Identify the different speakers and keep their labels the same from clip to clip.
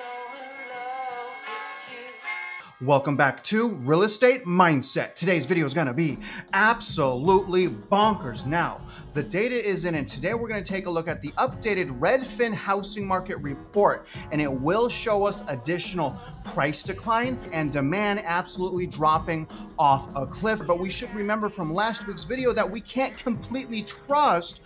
Speaker 1: so Welcome back to Real Estate Mindset. Today's video is going to be absolutely bonkers. Now, the data is in, and today we're going to take a look at the updated Redfin housing market report, and it will show us additional price decline and demand absolutely dropping off a cliff. But we should remember from last week's video that we can't completely trust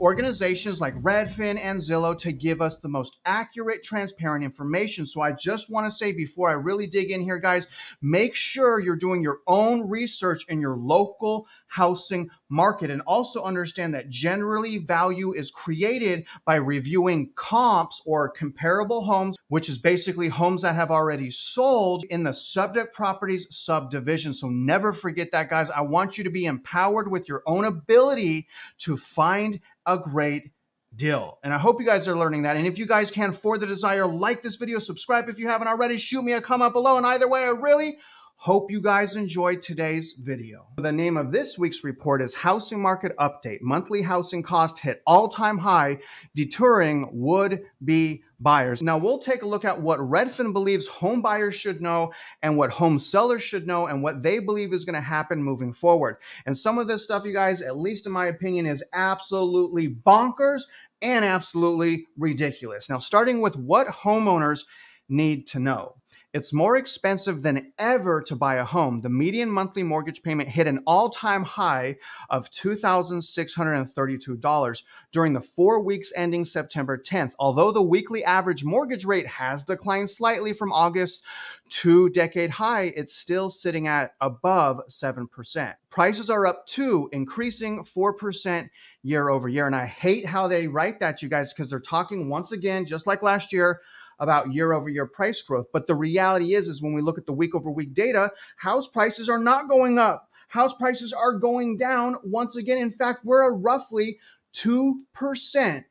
Speaker 1: organizations like Redfin and Zillow to give us the most accurate, transparent information. So I just want to say before I really dig in here, guys guys, make sure you're doing your own research in your local housing market and also understand that generally value is created by reviewing comps or comparable homes, which is basically homes that have already sold in the subject properties subdivision. So never forget that, guys. I want you to be empowered with your own ability to find a great deal. And I hope you guys are learning that. And if you guys can, for the desire, like this video, subscribe if you haven't already, shoot me a comment below. And either way, I really Hope you guys enjoyed today's video. The name of this week's report is Housing Market Update. Monthly housing cost hit all-time high, deterring would-be buyers. Now we'll take a look at what Redfin believes home buyers should know and what home sellers should know and what they believe is going to happen moving forward. And some of this stuff, you guys, at least in my opinion, is absolutely bonkers and absolutely ridiculous. Now, starting with what homeowners need to know. It's more expensive than ever to buy a home. The median monthly mortgage payment hit an all time high of $2,632 during the four weeks ending September 10th. Although the weekly average mortgage rate has declined slightly from August to decade high, it's still sitting at above 7%. Prices are up too, increasing 4% year over year. And I hate how they write that, you guys, because they're talking once again, just like last year about year over year price growth. But the reality is, is when we look at the week over week data, house prices are not going up. House prices are going down once again. In fact, we're roughly 2%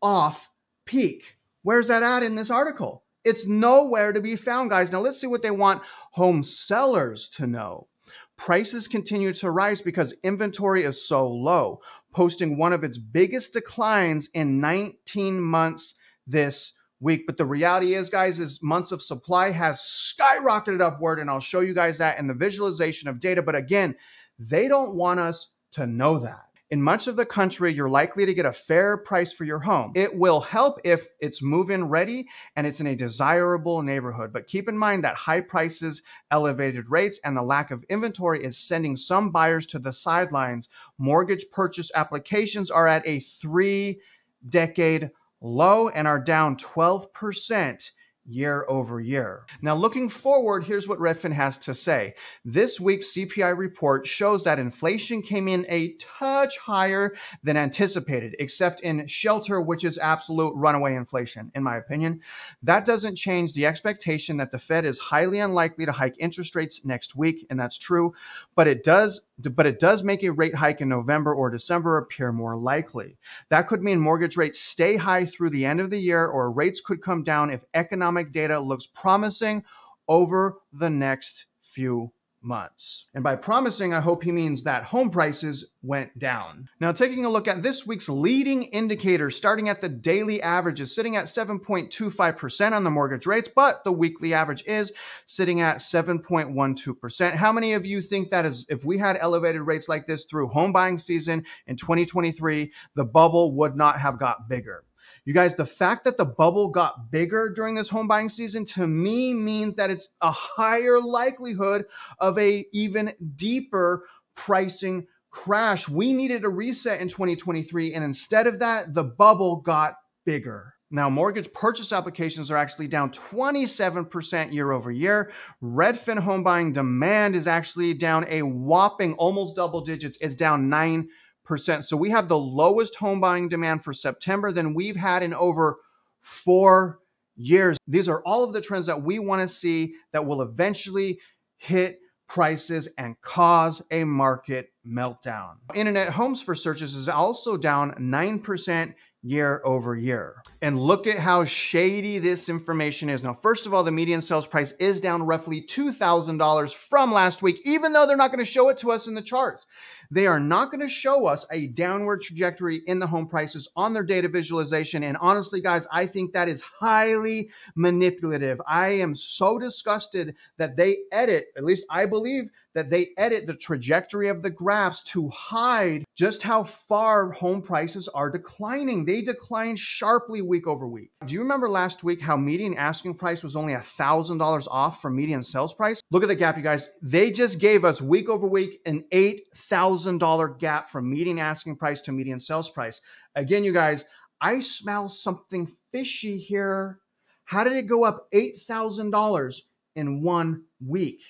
Speaker 1: off peak. Where's that at in this article? It's nowhere to be found, guys. Now let's see what they want home sellers to know. Prices continue to rise because inventory is so low, posting one of its biggest declines in 19 months this week. But the reality is, guys, is months of supply has skyrocketed upward, and I'll show you guys that in the visualization of data. But again, they don't want us to know that. In much of the country, you're likely to get a fair price for your home. It will help if it's move in ready and it's in a desirable neighborhood. But keep in mind that high prices, elevated rates, and the lack of inventory is sending some buyers to the sidelines. Mortgage purchase applications are at a three decade low and are down 12% year over year. Now, looking forward, here's what Redfin has to say. This week's CPI report shows that inflation came in a touch higher than anticipated, except in shelter, which is absolute runaway inflation, in my opinion. That doesn't change the expectation that the Fed is highly unlikely to hike interest rates next week, and that's true, but it does but it does make a rate hike in November or December appear more likely. That could mean mortgage rates stay high through the end of the year or rates could come down if economic economic data looks promising over the next few months. And by promising, I hope he means that home prices went down. Now, taking a look at this week's leading indicators, starting at the daily average is sitting at 7.25% on the mortgage rates, but the weekly average is sitting at 7.12%. How many of you think that is, if we had elevated rates like this through home buying season in 2023, the bubble would not have got bigger? You guys, the fact that the bubble got bigger during this home buying season to me means that it's a higher likelihood of a even deeper pricing crash. We needed a reset in 2023 and instead of that, the bubble got bigger. Now, mortgage purchase applications are actually down 27% year over year. Redfin home buying demand is actually down a whopping almost double digits. It's down 9 percent. So we have the lowest home buying demand for September than we've had in over four years. These are all of the trends that we want to see that will eventually hit prices and cause a market meltdown. Internet homes for searches is also down 9% year over year. And look at how shady this information is. Now, first of all, the median sales price is down roughly $2,000 from last week, even though they're not going to show it to us in the charts. They are not going to show us a downward trajectory in the home prices on their data visualization. And honestly, guys, I think that is highly manipulative. I am so disgusted that they edit, at least I believe that they edit the trajectory of the graphs to hide just how far home prices are declining. They decline sharply week over week. Do you remember last week how median asking price was only $1,000 off from median sales price? Look at the gap, you guys. They just gave us week over week an $8,000 gap from median asking price to median sales price. Again, you guys, I smell something fishy here. How did it go up $8,000 in one week?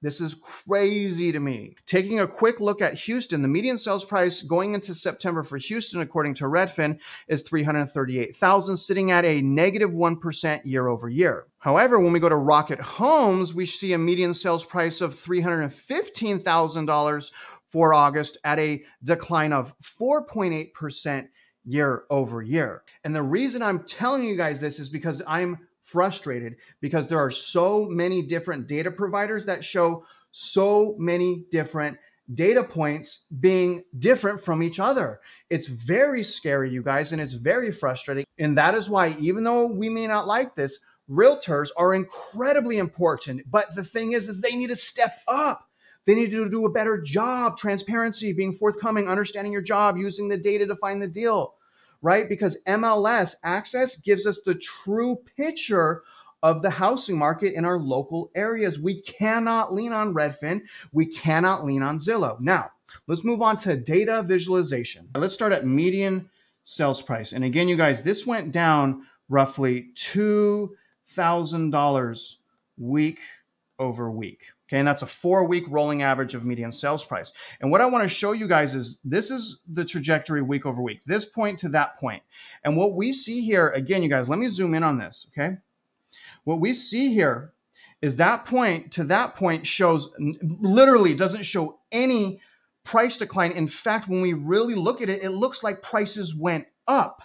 Speaker 1: This is crazy to me. Taking a quick look at Houston, the median sales price going into September for Houston, according to Redfin, is 338,000, sitting at a negative 1 year over year. However, when we go to Rocket Homes, we see a median sales price of $315,000 for August at a decline of 4.8% year over year. And the reason I'm telling you guys this is because I'm frustrated because there are so many different data providers that show so many different data points being different from each other. It's very scary, you guys, and it's very frustrating. And that is why, even though we may not like this, realtors are incredibly important. But the thing is, is they need to step up. They need to do a better job, transparency, being forthcoming, understanding your job, using the data to find the deal right? Because MLS access gives us the true picture of the housing market in our local areas. We cannot lean on Redfin. We cannot lean on Zillow. Now, let's move on to data visualization. Let's start at median sales price. And again, you guys, this went down roughly $2,000 week over week. Okay, and that's a four week rolling average of median sales price. And what I want to show you guys is this is the trajectory week over week, this point to that point. And what we see here, again, you guys, let me zoom in on this. Okay, what we see here is that point to that point shows literally doesn't show any price decline. In fact, when we really look at it, it looks like prices went up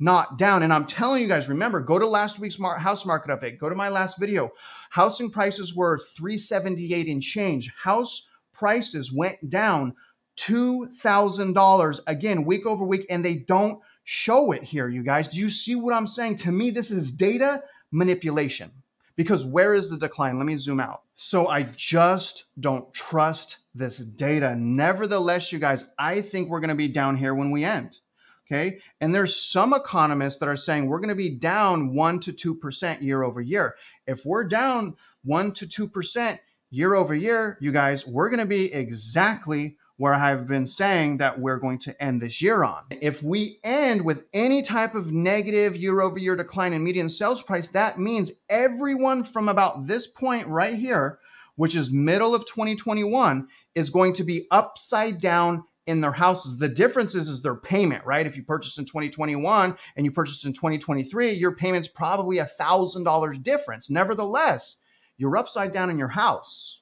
Speaker 1: not down. And I'm telling you guys, remember, go to last week's house market update. Go to my last video. Housing prices were 378 and change. House prices went down $2,000 again, week over week, and they don't show it here, you guys. Do you see what I'm saying? To me, this is data manipulation. Because where is the decline? Let me zoom out. So I just don't trust this data. Nevertheless, you guys, I think we're going to be down here when we end. Okay. And there's some economists that are saying we're going to be down 1% to 2% year over year. If we're down 1% to 2% year over year, you guys, we're going to be exactly where I've been saying that we're going to end this year on. If we end with any type of negative year over year decline in median sales price, that means everyone from about this point right here, which is middle of 2021, is going to be upside down in their houses. The difference is, is their payment, right? If you purchased in 2021 and you purchased in 2023, your payment's probably a thousand dollars difference. Nevertheless, you're upside down in your house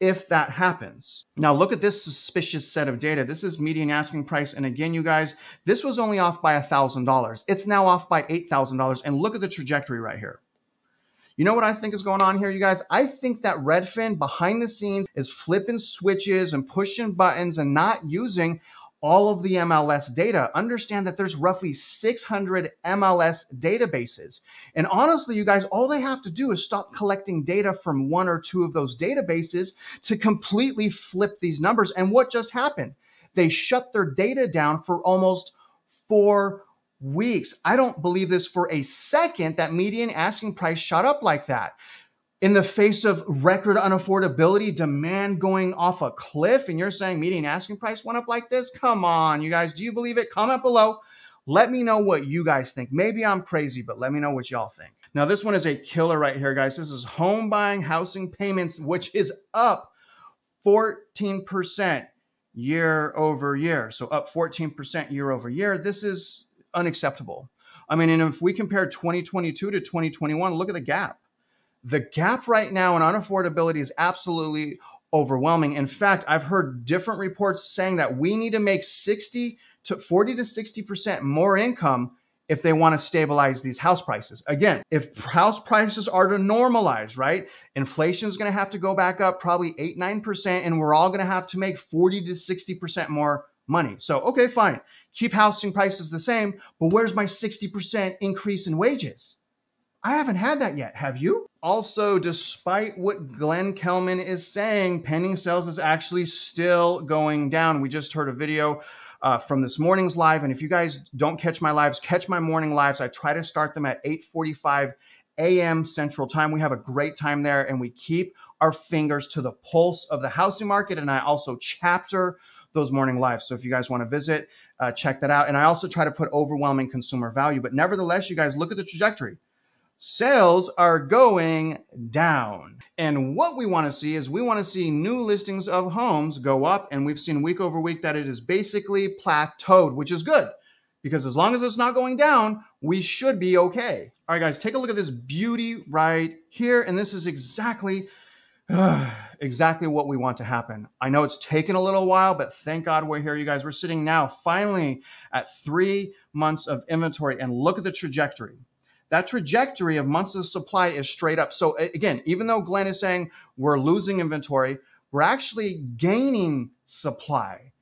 Speaker 1: if that happens. Now look at this suspicious set of data. This is median asking price. And again, you guys, this was only off by a thousand dollars. It's now off by $8,000. And look at the trajectory right here. You know what I think is going on here, you guys? I think that Redfin behind the scenes is flipping switches and pushing buttons and not using all of the MLS data. Understand that there's roughly 600 MLS databases. And honestly, you guys, all they have to do is stop collecting data from one or two of those databases to completely flip these numbers. And what just happened? They shut their data down for almost four weeks. I don't believe this for a second that median asking price shot up like that. In the face of record unaffordability, demand going off a cliff, and you're saying median asking price went up like this? Come on, you guys. Do you believe it? Comment below. Let me know what you guys think. Maybe I'm crazy, but let me know what y'all think. Now, this one is a killer right here, guys. This is home buying housing payments, which is up 14% year over year. So up 14% year over year. This is unacceptable. I mean, and if we compare 2022 to 2021, look at the gap. The gap right now in unaffordability is absolutely overwhelming. In fact, I've heard different reports saying that we need to make 60 to 40 to 60% more income if they want to stabilize these house prices. Again, if house prices are to normalize, right? Inflation is going to have to go back up probably 8 9% and we're all going to have to make 40 to 60% more money. So, okay, fine. Keep housing prices the same, but where's my 60% increase in wages? I haven't had that yet. Have you? Also, despite what Glenn Kelman is saying, pending sales is actually still going down. We just heard a video uh, from this morning's live, and if you guys don't catch my lives, catch my morning lives. I try to start them at 8:45 a.m. Central Time. We have a great time there, and we keep our fingers to the pulse of the housing market. And I also chapter those morning lives. So if you guys want to visit, uh, check that out. And I also try to put overwhelming consumer value. But nevertheless, you guys look at the trajectory sales are going down. And what we want to see is we want to see new listings of homes go up. And we've seen week over week that it is basically plateaued, which is good because as long as it's not going down, we should be okay. All right, guys, take a look at this beauty right here. And this is exactly. Exactly what we want to happen. I know it's taken a little while, but thank God we're here, you guys. We're sitting now finally at three months of inventory and look at the trajectory that trajectory of months of supply is straight up. So again, even though Glenn is saying we're losing inventory, we're actually gaining supply.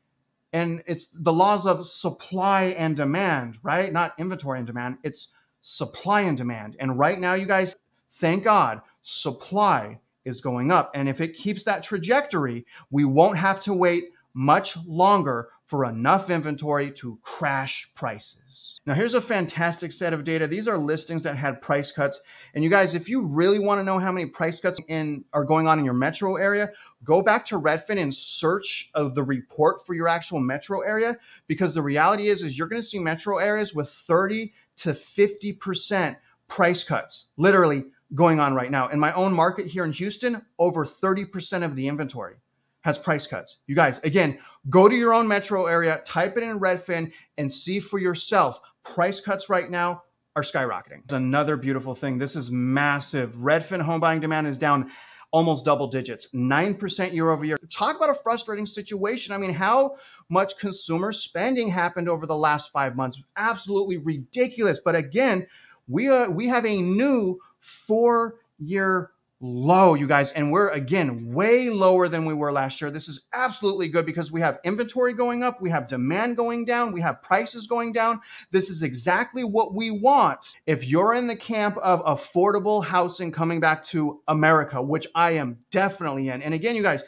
Speaker 1: And it's the laws of supply and demand, right? Not inventory and demand, it's supply and demand. And right now, you guys, thank God, supply is going up. And if it keeps that trajectory, we won't have to wait much longer for enough inventory to crash prices. Now, here's a fantastic set of data. These are listings that had price cuts. And you guys, if you really want to know how many price cuts in are going on in your metro area, go back to Redfin and search of the report for your actual metro area because the reality is is you're going to see metro areas with 30 to 50% price cuts. Literally going on right now. In my own market here in Houston, over 30% of the inventory has price cuts. You guys, again, go to your own metro area, type it in Redfin, and see for yourself. Price cuts right now are skyrocketing. Another beautiful thing. This is massive. Redfin home buying demand is down almost double digits, 9% year over year. Talk about a frustrating situation. I mean, how much consumer spending happened over the last five months? Absolutely ridiculous. But again, we, are, we have a new four year low, you guys. And we're again way lower than we were last year. This is absolutely good because we have inventory going up, we have demand going down, we have prices going down. This is exactly what we want. If you're in the camp of affordable housing coming back to America, which I am definitely in. And again, you guys,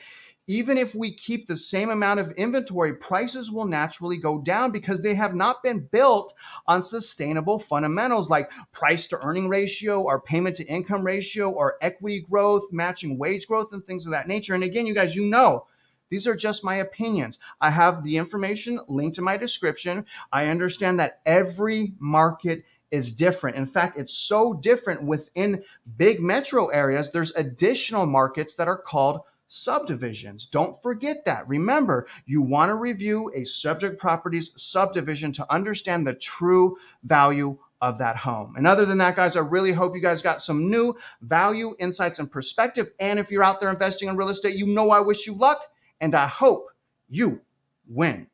Speaker 1: even if we keep the same amount of inventory, prices will naturally go down because they have not been built on sustainable fundamentals like price to earning ratio or payment to income ratio or equity growth, matching wage growth, and things of that nature. And again, you guys, you know, these are just my opinions. I have the information linked in my description. I understand that every market is different. In fact, it's so different within big metro areas, there's additional markets that are called subdivisions. Don't forget that. Remember, you want to review a subject properties subdivision to understand the true value of that home. And other than that, guys, I really hope you guys got some new value, insights, and perspective. And if you're out there investing in real estate, you know I wish you luck and I hope you win.